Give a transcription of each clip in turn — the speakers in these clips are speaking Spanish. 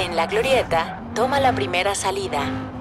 en la glorieta, toma la primera salida.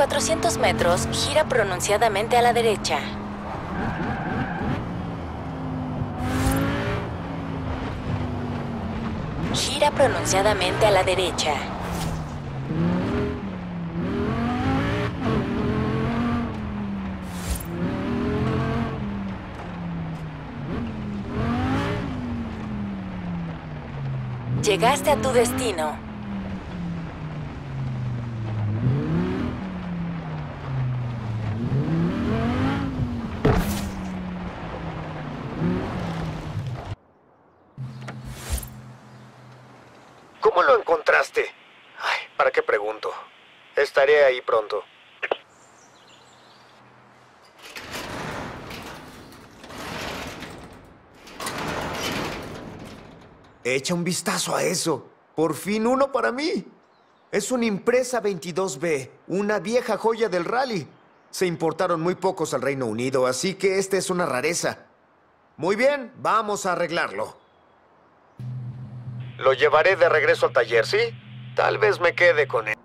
400 metros, gira pronunciadamente a la derecha. Gira pronunciadamente a la derecha. Llegaste a tu destino. ¿Cómo lo encontraste? Ay, ¿para qué pregunto? Estaré ahí pronto. Echa un vistazo a eso. Por fin uno para mí. Es una Impresa 22B, una vieja joya del rally. Se importaron muy pocos al Reino Unido, así que esta es una rareza. Muy bien, vamos a arreglarlo. Lo llevaré de regreso al taller, ¿sí? Tal vez me quede con él.